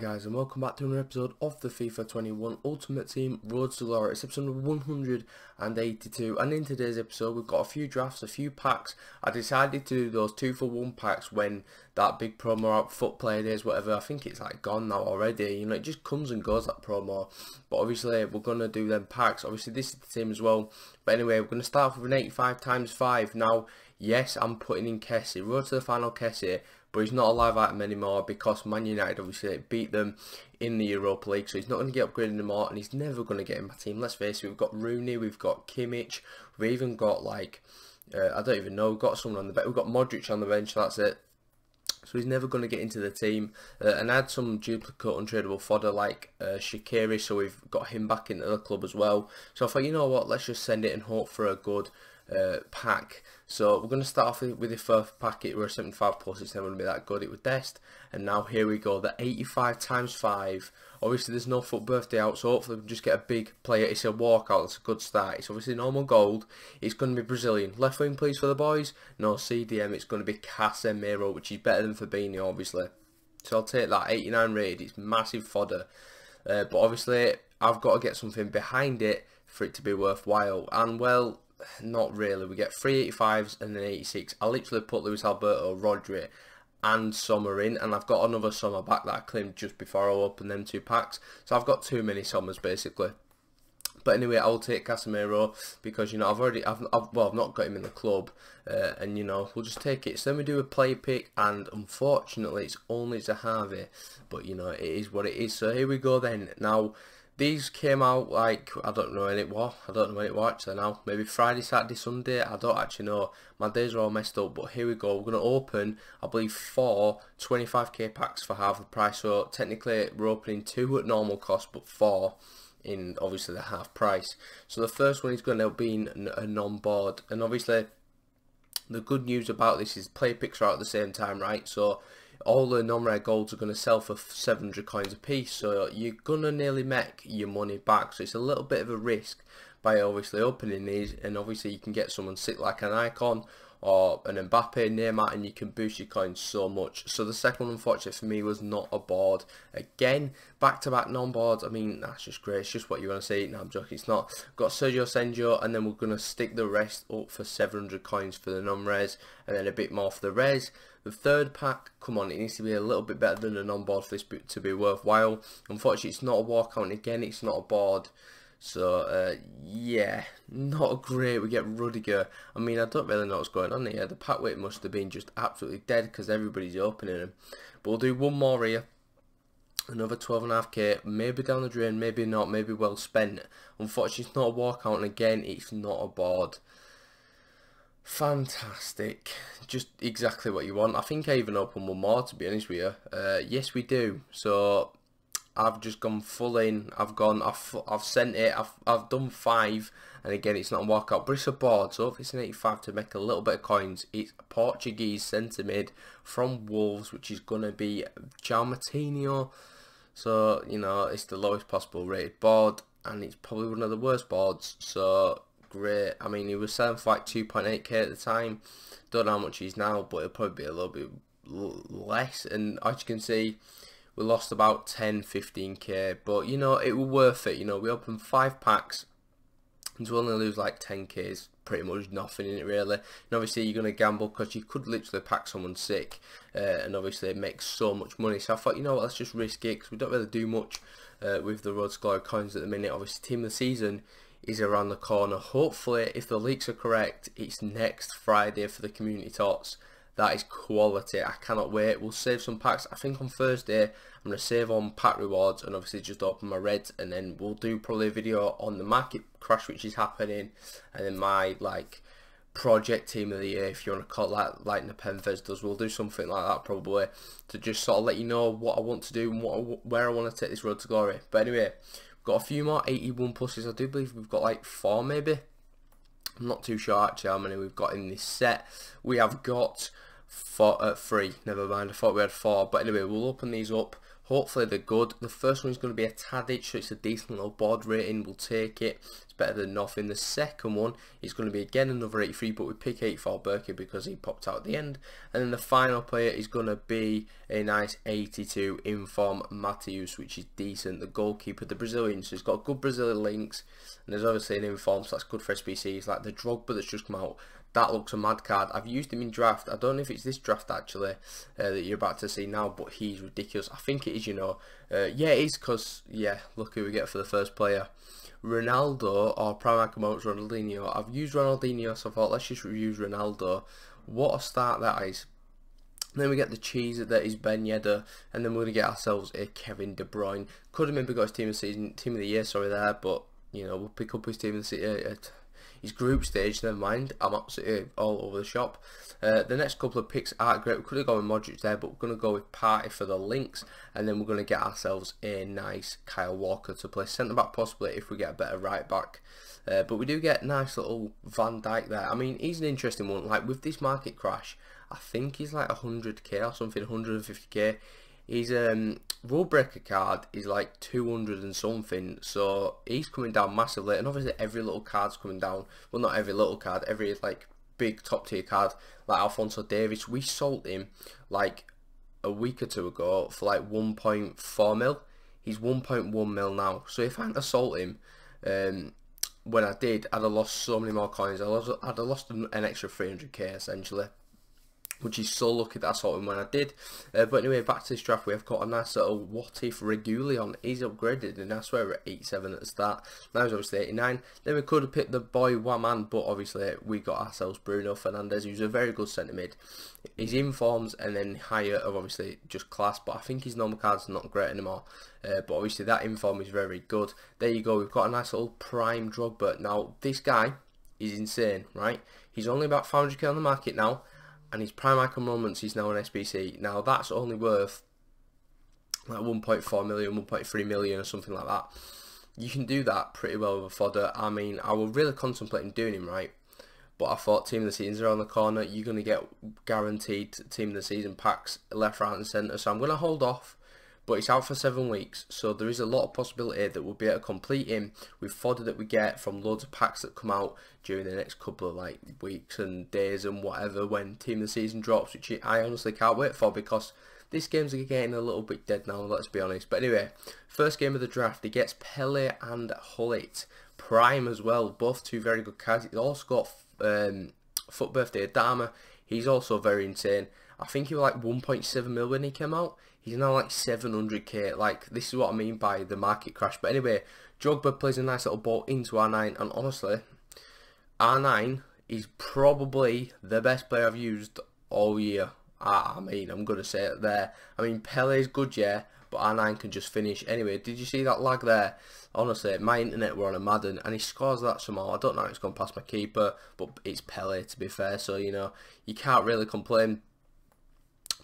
Guys and welcome back to another episode of the FIFA 21 Ultimate Team Road to Glory. It's episode 182 and in today's episode we've got a few drafts, a few packs. I decided to do those two for one packs when that big promo out, FUT Player Days, whatever, I think it's like gone now already. You know, it just comes and goes that promo. But obviously we're going to do them packs. Obviously this is the team as well. But anyway, we're going to start with an 85 times 5. Now, yes, I'm putting in Kessie. Road to the final Kessie but he's not a live item anymore because Man United obviously beat them in the Europa League, so he's not going to get upgraded anymore, and he's never going to get in my team. Let's face it, we've got Rooney, we've got Kimmich, we've even got like, uh, I don't even know, we've got someone on the bench, we've got Modric on the bench, that's it. So he's never going to get into the team. Uh, and add some duplicate untradeable fodder like uh, Shaqiri, so we've got him back into the club as well. So I thought, you know what, let's just send it and hope for a good uh, pack. So we're going to start off with the first packet. We're 75 plus. It's never going to be that good. It was Dest. And now here we go. The 85 times 5. Obviously there's no FUT birthday out. So hopefully we just get a big player. It's a walkout. It's a good start. It's obviously normal gold. It's going to be Brazilian. Left wing please for the boys. No CDM. It's going to be Casemiro. Which is better than Fabinho obviously. So I'll take that. 89 rated. It's massive fodder. Uh, but obviously I've got to get something behind it for it to be worthwhile. And well not really. We get 385s and an 86. I literally put Luis Alberto, Rodri and Summer in and I've got another Summer back that I claimed just before I opened them two packs. So I've got too many Summers basically. But anyway, I'll take Casemiro because you know I've already, I've, I've well, I've not got him in the club, uh, and you know we'll just take it. So then we do a play pick, and unfortunately it's only to Zahavi, but you know it is what it is. So here we go then. Now these came out like I don't know when it was. I don't know when it was actually now. Maybe Friday, Saturday, Sunday. I don't actually know. My days are all messed up. But here we go. We're gonna open, I believe, four 25k packs for half the price. So technically, we're opening two at normal cost, but four in obviously the half price. So the first one is going to be a non-board, and obviously the good news about this is play picks are out at the same time, right? So all the non-rare golds are going to sell for 700 coins a piece so you're going to nearly make your money back so it's a little bit of a risk by obviously opening these and obviously you can get someone sick like an icon or an Mbappe, Neymar and you can boost your coins so much. So the second one unfortunately for me was not a board. Again, back-to-back -back non-boards, I mean that's just great, it's just what you want to see. No I'm joking, it's not. Got Sergio Asenjo and then we're going to stick the rest up for 700 coins for the non-res and then a bit more for the res. The third pack, come on, it needs to be a little bit better than a non-board for this to be worthwhile. Unfortunately it's not a walkout again it's not a board. So, uh, yeah, not great. We get Rudiger. I mean, I don't really know what's going on here. The pack weight must have been just absolutely dead because everybody's opening them. But we'll do one more here. Another 12.5k, maybe down the drain, maybe not, maybe well spent. Unfortunately, it's not a walkout, and again, it's not a board. Fantastic. Just exactly what you want. I think I even opened one more, to be honest with you. Uh, yes, we do. So, I've just gone full in. I've gone. I've I've sent it. I've I've done five, and again, it's not a walkout, a board. So if it's an 85 to make a little bit of coins, it's Portuguese centre mid from Wolves, which is gonna be João Moutinho. So you know, it's the lowest possible rated board, and it's probably one of the worst boards. So great. I mean, he was selling for like 2.8k at the time. Don't know how much he's now, but it'll probably be a little bit less. And as you can see we lost about 10 15k but you know it was worth it you know we opened five packs and to only lose like 10k is pretty much nothing in it really and obviously you're going to gamble because you could literally pack someone sick uh, and obviously it makes so much money so I thought you know what let's just risk it because we don't really do much uh, with the Road Glory coins at the minute obviously team of the season is around the corner hopefully if the leaks are correct it's next Friday for the community tots that is quality. I cannot wait. We'll save some packs. I think on Thursday I'm going to save on pack rewards and obviously just open my reds and then we'll do probably a video on the market crash which is happening and then my like project team of the year if you want to call that like Nepenthez does we'll do something like that probably to just sort of let you know what I want to do and what where I want to take this road to glory but anyway got a few more 81 pluses. I do believe we've got like four maybe. I'm not too sure actually how many we've got in this set. We have got four, uh, three, never mind, I thought we had four, but anyway, we'll open these up, Hopefully they're good. The first one is going to be a Tadic, so it's a decent little board rating. We'll take it. It's better than nothing. The second one is going to be again another 83, but we pick 84 Berkey because he popped out at the end. And then the final player is going to be a nice 82 inform Mateus, which is decent. The goalkeeper, the Brazilian, so he's got good Brazilian links. And there's obviously an inform, so that's good for SBCs. Like the Drogba that's just come out that looks a mad card. I've used him in draft. I don't know if it's this draft actually uh, that you're about to see now, but he's ridiculous. I think it is, you know. Uh, yeah, it is because, yeah, look who we get for the first player. Ronaldo or Prime moments Ronaldinho. I've used Ronaldinho, so I thought let's just use Ronaldo. What a start that is. then we get the cheese that is Ben Yedder, and then we're gonna get ourselves a Kevin De Bruyne. Could have maybe got his team of season, team of the year, sorry there, but you know we'll pick up his team of the uh, his group stage, never mind. I'm absolutely all over the shop. Uh, the next couple of picks aren't great. We could have gone with Modric there, but we're going to go with Partey for the links, and then we're going to get ourselves a nice Kyle Walker to play centre back possibly if we get a better right back. Uh, but we do get nice little Van Dijk there. I mean, he's an interesting one. Like with this market crash, I think he's like 100k or something, 150k. His um, rule breaker card is like 200 and something, so he's coming down massively. And obviously, every little card's coming down. Well, not every little card, every like big top tier card, like Alphonso Davies. We sold him like a week or two ago for like 1.4 mil. He's 1.1 mil now. So if I hadn't sold him, um, when I did, I'd have lost so many more coins. I'd have lost an extra 300k essentially which is so lucky that I saw him when I did. Uh, but anyway, back to this draft, we have got a nice little what if Reguilon. He's upgraded, and I swear we're at 87 at the start. Now he's obviously 89. Then we could have picked the boy Waman, but obviously we got ourselves Bruno Fernandes, who's a very good centre mid. His informs and then higher of obviously just class, but I think his normal cards are not great anymore. Uh, but obviously that inform is very good. There you go, we've got a nice little prime Drogba. Now, this guy is insane, right? He's only about 500k on the market now and his prime icon moments he's now an SBC. Now that's only worth like 1.4 million, 1.3 million or something like that. You can do that pretty well with fodder. I mean, I was really contemplating doing him right, but I thought Team of the Season's around the corner. You're going to get guaranteed Team of the Season packs left, right and centre. So I'm going to hold off but it's out for seven weeks, so there is a lot of possibility that we'll be able to complete him with fodder that we get from loads of packs that come out during the next couple of like weeks and days and whatever when Team of the Season drops, which I honestly can't wait for because this game's getting a little bit dead now, let's be honest. But anyway, first game of the draft, he gets Pele and Gullit. Prime as well, both two very good cards. He's also got um, FUT Birthday Adama. He's also very insane. I think he was like 1.7 mil when he came out. He's now like 700k. Like, this is what I mean by the market crash. But anyway, Drogba plays a nice little ball into R9. And honestly, R9 is probably the best player I've used all year. I mean, I'm going to say it there. I mean, Pele's good, yeah. But R9 can just finish. Anyway, did you see that lag there? Honestly, my internet were on a Madden, and he scores that somehow. I don't know how it's gone past my keeper, but it's Pele, to be fair. So, you know, you can't really complain.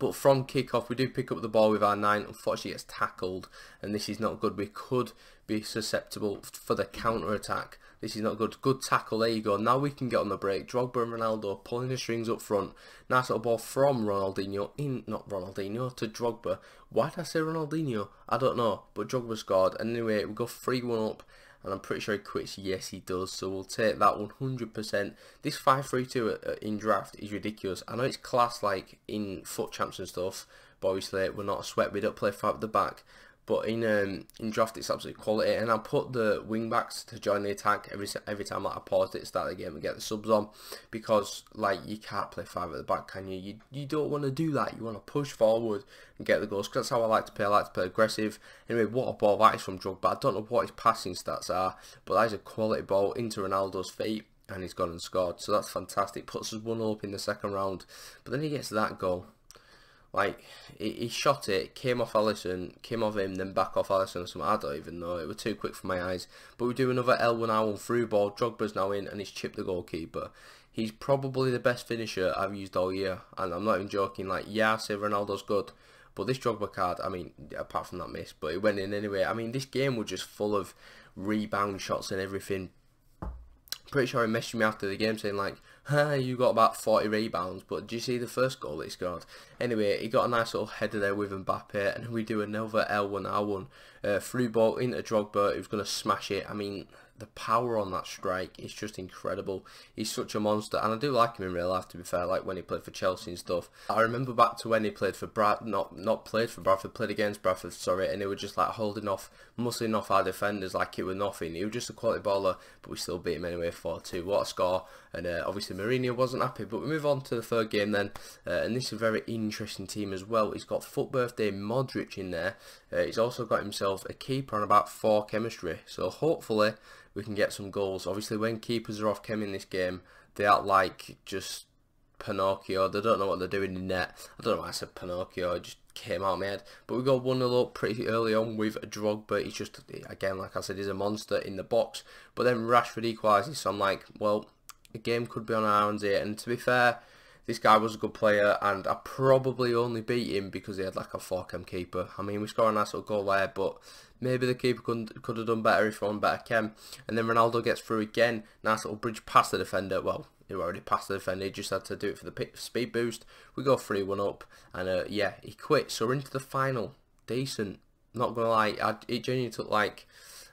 But from kickoff, we do pick up the ball with our nine. Unfortunately, it's tackled, and this is not good. We could be susceptible for the counter attack. This is not good. Good tackle. There you go. Now we can get on the break. Drogba and Ronaldo pulling the strings up front. Nice little ball from Ronaldinho in, not Ronaldinho, to Drogba. Why did I say Ronaldinho? I don't know. But Drogba scored. And anyway, we go 3-1 up and I'm pretty sure he quits. Yes, he does. So we'll take that 100%. This 5-3-2 in draft is ridiculous. I know it's class like in FUT champs and stuff, but obviously we're not a sweat. We don't play five at the back. But in um, in draft, it's absolute quality. And I put the wing backs to join the attack every every time like, I paused it, start the game, and get the subs on because like you can't play five at the back, can you? You you don't want to do that. You want to push forward and get the goals. Cause that's how I like to play. I like to play aggressive. Anyway, what a ball that is from Drogba. But i don't know what his passing stats are, but that is a quality ball into Ronaldo's feet and he's gone and scored. So that's fantastic. Puts us one up in the second round. But then he gets that goal. Like, he, he, shot it, came off Alisson, came off him, then back off Alisson or something. I don't even know. It was too quick for my eyes. But we do another L1 L1 through ball. Drogba's now in and he's chipped the goalkeeper. He's probably the best finisher I've used all year. And I'm not even joking. Like, yeah, I say Ronaldo's good. But this Drogba card, I mean, apart from that miss, but it went in anyway. I mean, this game was just full of rebound shots and everything. Pretty sure he messaged me after the game saying, like, you got about 40 rebounds, but do you see the first goal that he scored? Anyway, he got a nice little header there with Mbappe, and we do another L1R1 uh, through ball into Drogba, who's going to smash it. I mean, the power on that strike is just incredible. He's such a monster, and I do like him in real life. To be fair, like when he played for Chelsea and stuff. I remember back to when he played for Brad, not not played for Bradford, played against Bradford, sorry, and he was just like holding off, muscling off our defenders like it was nothing. He was just a quality baller, but we still beat him anyway, 4-2. What a score! And uh, obviously Mourinho wasn't happy, but we move on to the third game then, uh, and this is a very interesting team as well. He's got FUT Birthday Modric in there. Uh, he's also got himself a keeper on about four chemistry, so hopefully we can get some goals. Obviously, when keepers are off chem in this game, they act like just Pinocchio. They don't know what they're doing in net. I don't know why I said Pinocchio. It just came out of my head. But we got 1-0 up pretty early on with Drogba. He's just, again, like I said, he's a monster in the box. But then Rashford equalises. So I'm like, well, the game could be on our hands here. And to be fair, this guy was a good player and I probably only beat him because he had like a 4-chem keeper. I mean, we scored a nice little goal there, but maybe the keeper could, could have done better if won better chem. And then Ronaldo gets through again. Nice little bridge past the defender. Well, he already passed the defender. He just had to do it for the speed boost. We go 3-1 up. And uh, yeah, he quit. So we're into the final. Decent. Not going to lie. It genuinely took like,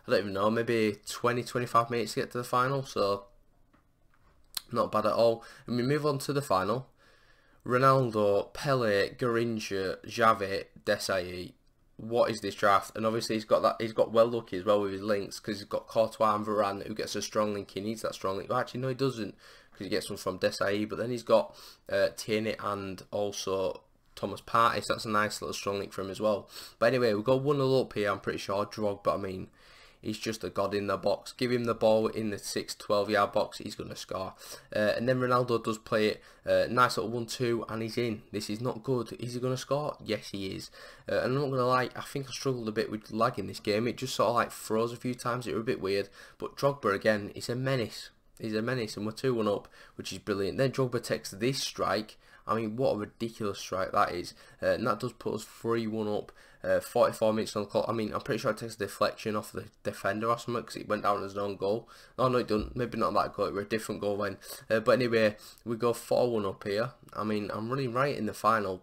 I don't even know, maybe 20-25 minutes to get to the final. So not bad at all. And we move on to the final. Ronaldo, Pele, Garrincha, Xavi, Desailly. What is this draft? And obviously he's got that. He's got well lucky as well with his links because he's got Courtois and Varane who gets a strong link. He needs that strong link. Well, actually, no, he doesn't because he gets one from Desailly. But then he's got uh, Tierney and also Thomas Partey. So that's a nice little strong link for him as well. But anyway, we've got one up here. I'm pretty sure. Drog, but I mean, He's just a god in the box. Give him the ball in the 6, 12 yard box, he's going to score. Uh, and then Ronaldo does play it. Uh, nice little 1-2 and he's in. This is not good. Is he going to score? Yes, he is. Uh, and I'm not going to lie, I think I struggled a bit with lag in this game. It just sort of like froze a few times. It was a bit weird. But Drogba again, he's a menace. He's a menace and we're 2-1 up, which is brilliant. Then Drogba takes this strike. I mean, what a ridiculous strike that is. Uh, and that does put us 3-1 up. Uh, 44 minutes on the clock. I mean, I'm pretty sure it takes a deflection off the defender or something because it went down as an own goal. Oh, no, it didn't. Maybe not that goal. It was a different goal then. Uh, but anyway, we go 4-1 up here. I mean, I'm running right in the final.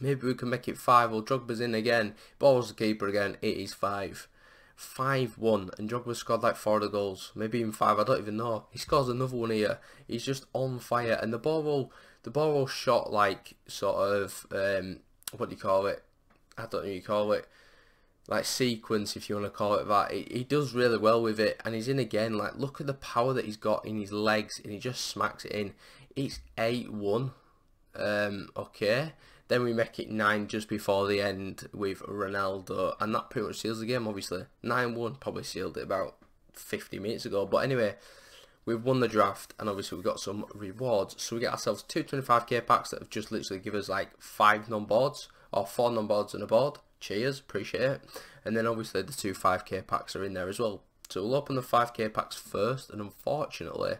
Maybe we can make it 5 or Drogba's in again. Ball's the keeper again. It is 5. 5-1 and Drogba scored like 4 of the goals. Maybe even 5. I don't even know. He scores another one here. He's just on fire. And the ball will, the ball will shot like sort of, um, what do you call it? I don't know what you call it, like sequence if you want to call it that. He, he does really well with it and he's in again. Like look at the power that he's got in his legs and he just smacks it in. It's 8-1. Um, okay. Then we make it 9 just before the end with Ronaldo and that pretty much seals the game obviously. 9-1 probably sealed it about 50 minutes ago. But anyway, we've won the draft and obviously we've got some rewards. So we get ourselves two 25k packs that have just literally give us like 5 non-boards or four non-boards and a board. Cheers, appreciate it. And then obviously the two 5k packs are in there as well. So we'll open the 5k packs first and unfortunately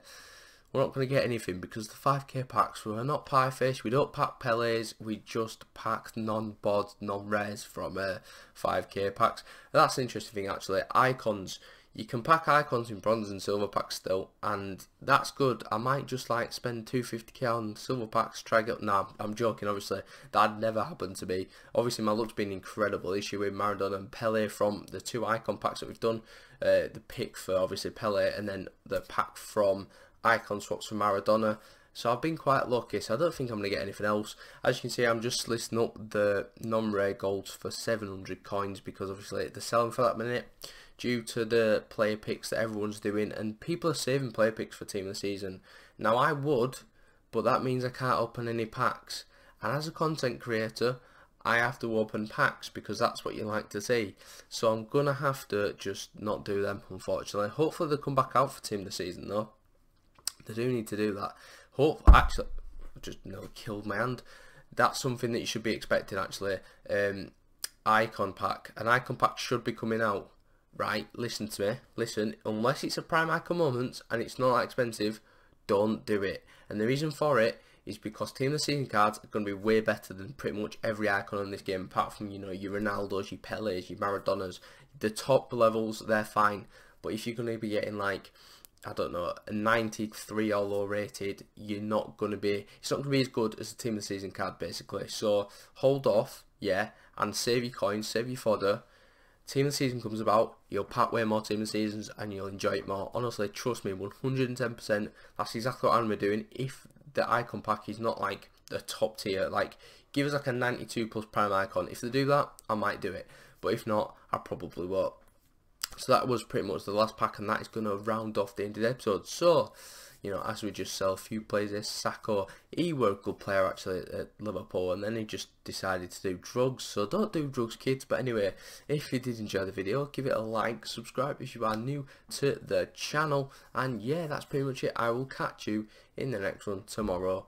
we're not going to get anything because the 5k packs were not pie fish, we don't pack Pele's, we just pack non-boards, non-rares from uh, 5k packs. And that's an interesting thing actually, icons you can pack icons in bronze and silver packs still, and that's good. I might just like spend 250k on silver packs, try get. Nah, I'm joking. Obviously, that never happened to me. Obviously, my luck's been incredible year with Maradona and Pele from the two icon packs that we've done. Uh, the pick for obviously Pele, and then the pack from icon swaps for Maradona. So I've been quite lucky, so I don't think I'm going to get anything else. As you can see, I'm just listing up the non-rare golds for 700 coins because obviously they're selling for that minute due to the player picks that everyone's doing and people are saving player picks for team of the season. Now I would, but that means I can't open any packs. And as a content creator, I have to open packs because that's what you like to see. So I'm going to have to just not do them, unfortunately. Hopefully they'll come back out for team of the season, though. They do need to do that. Hope Actually, just nearly killed my hand. That's something that you should be expecting, actually. Um, icon pack. An icon pack should be coming out right, listen to me, listen, unless it's a prime icon moment and it's not that expensive, don't do it. And the reason for it is because Team of the Season cards are going to be way better than pretty much every icon in this game, apart from, you know, your Ronaldos, your Peles, your Maradonas. The top levels, they're fine. But if you're going to be getting, like, I don't know, a 93 or low rated, you're not going to be, it's not going to be as good as a team of the season card basically. So hold off, yeah, and save your coins, save your fodder. Team of the season comes about, you'll pack way more team of the seasons and you'll enjoy it more. Honestly, trust me, 110%, that's exactly what I'm doing. If the icon pack is not like the top tier, like give us like a 92 plus prime icon. If they do that, I might do it. But if not, I probably won't. So that was pretty much the last pack and that is going to round off the end of the episode. So, you know, as we just sell a few players there, Sakho, he were a good player actually at Liverpool and then he just decided to do drugs. So don't do drugs kids. But anyway, if you did enjoy the video, give it a like, subscribe if you are new to the channel. And yeah, that's pretty much it. I will catch you in the next one tomorrow.